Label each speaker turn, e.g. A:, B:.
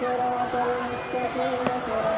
A: Let us go get.